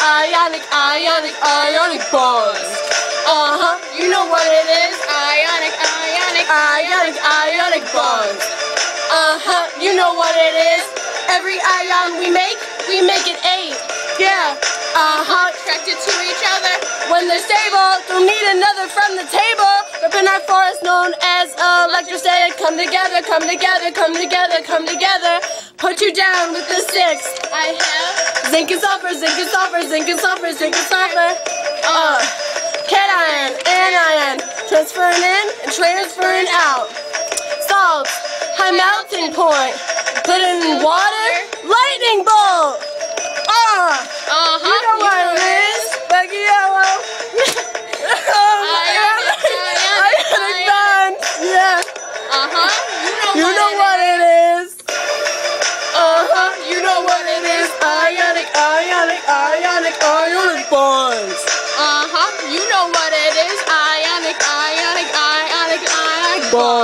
ionic, ionic, ionic bonds. Uh huh, you know what it is. Ionic, ionic, Ionic, ionic bonds. Uh huh, you know what it is. Every ion we make, we make it eight. Yeah, uh huh. attracted to each other. When they're stable, don't need another from the table. Ripping our forest known as electrostatic. Come together, come together, come together, come together. Put you down with the six. I have Zinc and sulfur, zinc and sulfur, zinc and sulfur, zinc and sulfur. Uh, cation, anion, transferring in and transferring out. Salt, high melting point. Put it in water, ionic, ionic bonds. Uh huh. You know what it is. Ionic, ionic, ionic, ionic bonds.